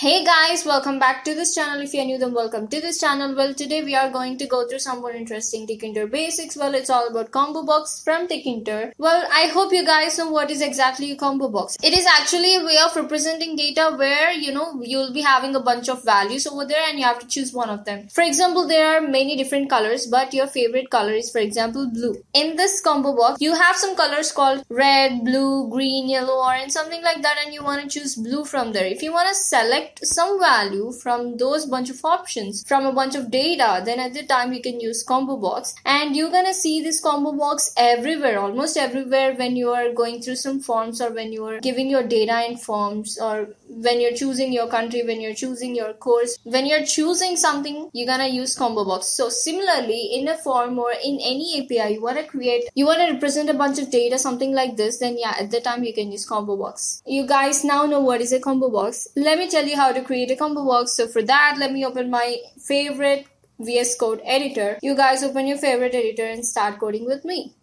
Hey guys, welcome back to this channel. If you're new, then welcome to this channel. Well, today we are going to go through some more interesting Tkinter basics. Well, it's all about combo box from Tkinter. Well, I hope you guys know what is exactly a combo box. It is actually a way of representing data where, you know, you'll be having a bunch of values over there and you have to choose one of them. For example, there are many different colors, but your favorite color is, for example, blue. In this combo box, you have some colors called red, blue, green, yellow, orange, something like that, and you want to choose blue from there. If you want to select select some value from those bunch of options from a bunch of data then at the time you can use combo box. And you're gonna see this combo box everywhere almost everywhere when you are going through some forms or when you are giving your data in forms or when you're choosing your country when you're choosing your course when you're choosing something you're gonna use combo box so similarly in a form or in any api you want to create you want to represent a bunch of data something like this then yeah at the time you can use combo box you guys now know what is a combo box let me tell you how to create a combo box. So for that, let me open my favorite VS Code editor. You guys open your favorite editor and start coding with me.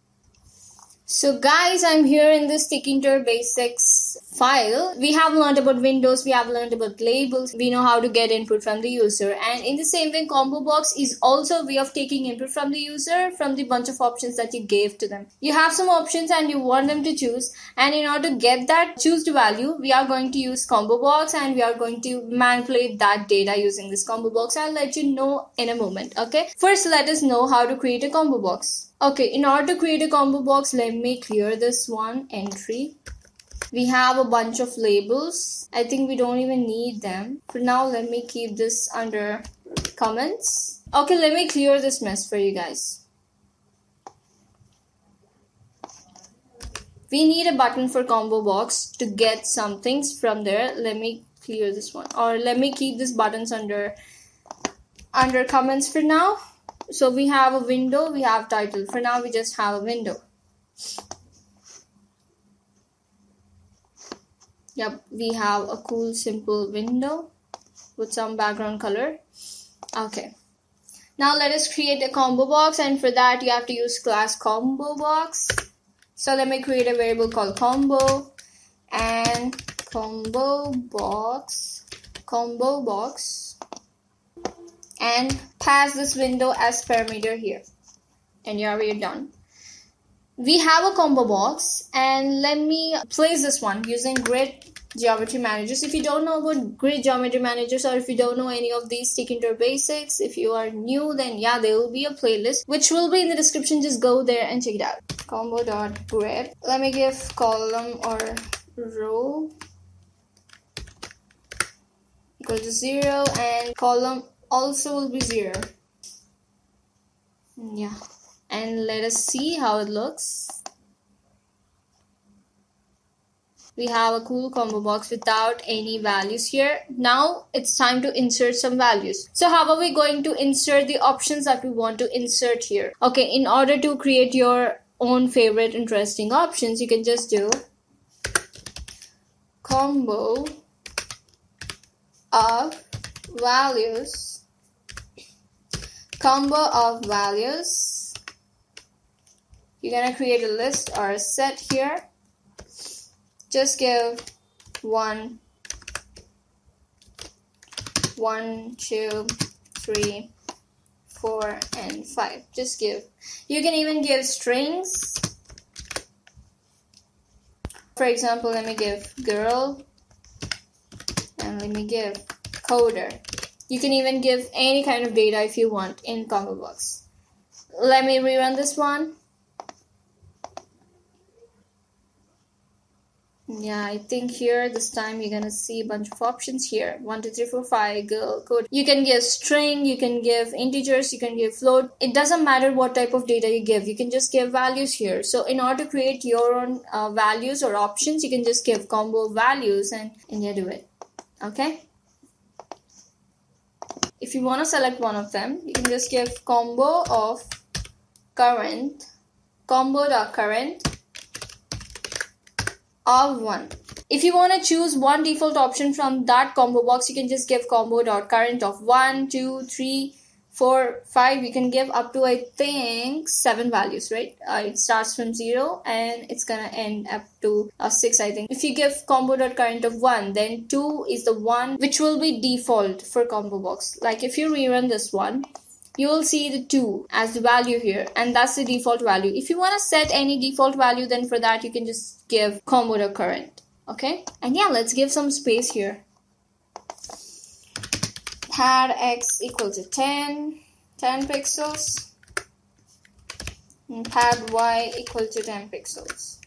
So guys, I'm here in this Tkinter basics file. We have learned about windows, we have learned about labels, we know how to get input from the user. And in the same way, combo box is also a way of taking input from the user from the bunch of options that you gave to them. You have some options and you want them to choose. And in order to get that choose value, we are going to use combo box and we are going to manipulate that data using this combo box. I'll let you know in a moment. Okay. First, let us know how to create a combo box. Okay, in order to create a combo box, let me clear this one entry. We have a bunch of labels. I think we don't even need them. For now, let me keep this under comments. Okay, let me clear this mess for you guys. We need a button for combo box to get some things from there. Let me clear this one or let me keep these buttons under under comments for now so we have a window we have title for now we just have a window yep we have a cool simple window with some background color. Okay. Now let us create a combo box and for that you have to use class combo box. So let me create a variable called combo and combo box combo box and pass this window as parameter here. And are done we have a combo box and let me place this one using grid geometry managers. If you don't know about grid geometry managers or if you don't know any of these Tkinter basics. If you are new then yeah there will be a playlist which will be in the description. Just go there and check it out. Combo dot grid let me give column or row equal to zero and column also will be 0 yeah and let us see how it looks. We have a cool combo box without any values here. Now it's time to insert some values. So how are we going to insert the options that we want to insert here? Okay in order to create your own favorite interesting options you can just do combo of values. Combo of values. You're gonna create a list or a set here. Just give one, one, two, three, four, and five. Just give. You can even give strings. For example, let me give girl and let me give coder. You can even give any kind of data if you want in combo box. Let me rerun this one. Yeah, I think here this time you're gonna see a bunch of options here. One, two, three, four, five, girl, code. You can give string, you can give integers, you can give float. It doesn't matter what type of data you give. You can just give values here. So in order to create your own uh, values or options, you can just give combo values and, and you do it. Okay if you want to select one of them you can just give combo of current combo dot current of one if you want to choose one default option from that combo box you can just give combo dot current of one two three 4, 5, we can give up to, I think, 7 values, right? Uh, it starts from 0 and it's gonna end up to uh, 6, I think. If you give combo.current of 1, then 2 is the one which will be default for combo box. Like if you rerun this one, you will see the 2 as the value here and that's the default value. If you want to set any default value, then for that you can just give combo.current. Okay, and yeah, let's give some space here pad x equal to 10, 10 pixels, and pad y equal to 10 pixels.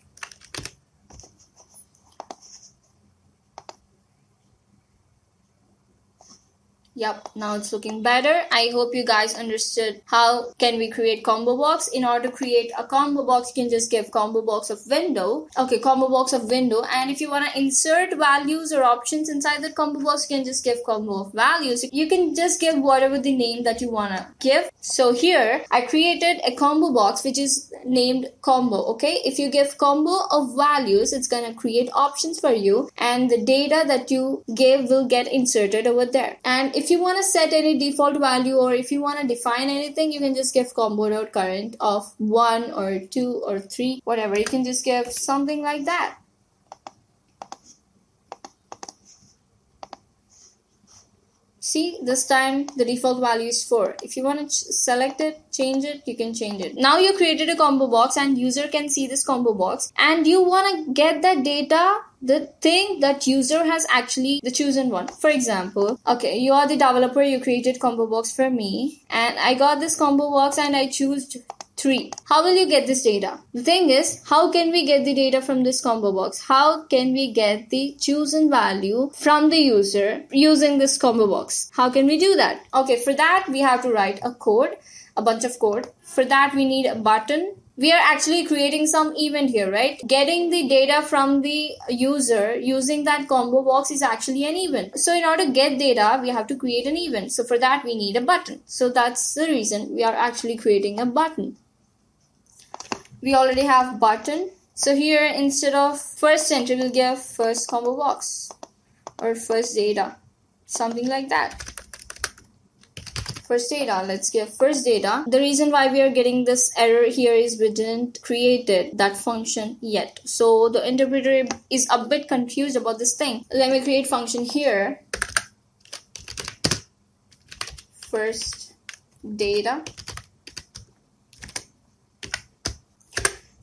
Yep, now it's looking better. I hope you guys understood how can we create combo box. In order to create a combo box, you can just give combo box of window. Okay, combo box of window. And if you want to insert values or options inside the combo box, you can just give combo of values. You can just give whatever the name that you want to give. So here, I created a combo box which is named combo. Okay, if you give combo of values, it's gonna create options for you and the data that you give will get inserted over there. And if if you want to set any default value or if you want to define anything, you can just give combo current of one or two or three, whatever. You can just give something like that. See, this time the default value is 4. If you want to select it, change it, you can change it. Now you created a combo box and user can see this combo box and you want to get that data the thing that user has actually the chosen one. For example, okay, you are the developer, you created combo box for me and I got this combo box and I choose 3. How will you get this data? The thing is, how can we get the data from this combo box? How can we get the chosen value from the user using this combo box? How can we do that? Okay, for that we have to write a code, a bunch of code. For that we need a button we are actually creating some event here, right? Getting the data from the user using that combo box is actually an event. So in order to get data, we have to create an event. So for that, we need a button. So that's the reason we are actually creating a button. We already have button. So here, instead of first entry, we'll give first combo box or first data, something like that. First data let's give first data. The reason why we are getting this error here is we didn't created that function yet. So the interpreter is a bit confused about this thing. Let me create function here. First data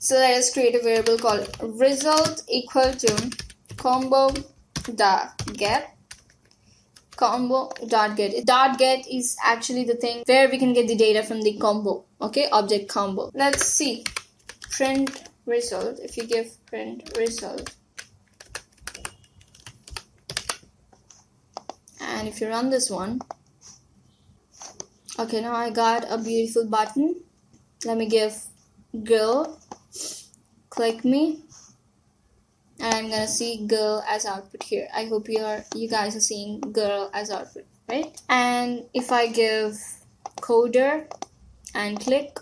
so let us create a variable called result equal to combo dot get. Combo dot get. Dot get is actually the thing where we can get the data from the combo okay? Object combo. Let's see. Print result. If you give print result. And if you run this one. Okay now I got a beautiful button. Let me give girl click me and I'm gonna see girl as output here. I hope you are you guys are seeing girl as output, right? And if I give coder and click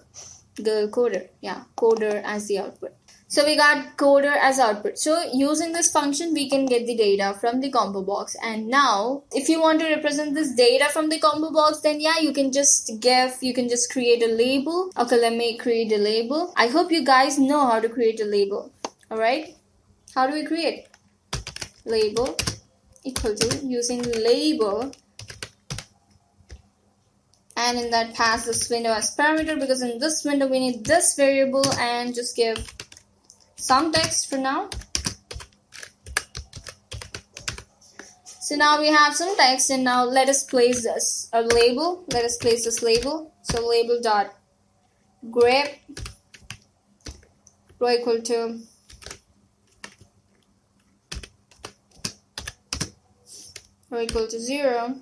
girl coder, yeah, coder as the output. So we got coder as output. So using this function, we can get the data from the combo box. And now, if you want to represent this data from the combo box, then yeah, you can just give, you can just create a label. Okay, let me create a label. I hope you guys know how to create a label. All right. How do we create? Label equal to using label and in that pass this window as parameter because in this window we need this variable and just give some text for now. So now we have some text and now let us place this a label. Let us place this label. So label dot grid row equal to or equal to 0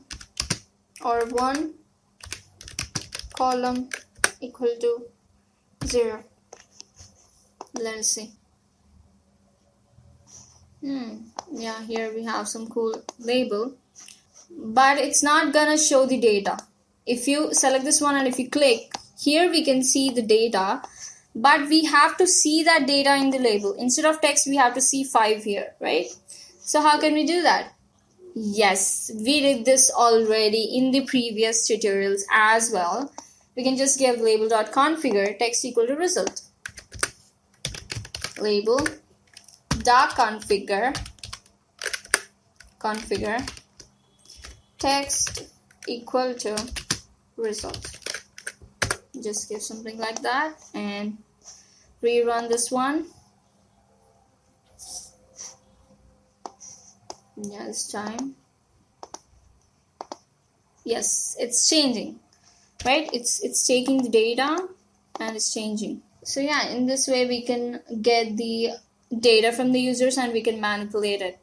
or 1 column equal to 0 let's see hmm. Yeah here we have some cool label. But it's not gonna show the data. If you select this one and if you click here we can see the data. But we have to see that data in the label. Instead of text we have to see 5 here right? So how can we do that? Yes, we did this already in the previous tutorials as well. We can just give label.configure text equal to result. Label dot configure configure text equal to result. Just give something like that and rerun this one. yeah this time yes it's changing right it's it's taking the data and it's changing so yeah in this way we can get the data from the users and we can manipulate it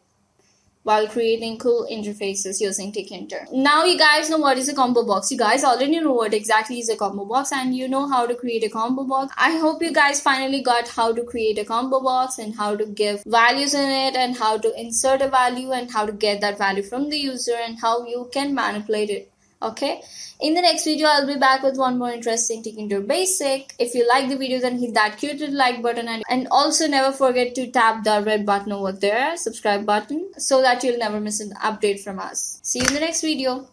while creating cool interfaces using Tkinter. Now you guys know what is a combo box. You guys already know what exactly is a combo box and you know how to create a combo box. I hope you guys finally got how to create a combo box and how to give values in it and how to insert a value and how to get that value from the user and how you can manipulate it okay? In the next video i'll be back with one more interesting Tkinter basic. If you like the video then hit that cute little like button and, and also never forget to tap the red button over there subscribe button so that you'll never miss an update from us. See you in the next video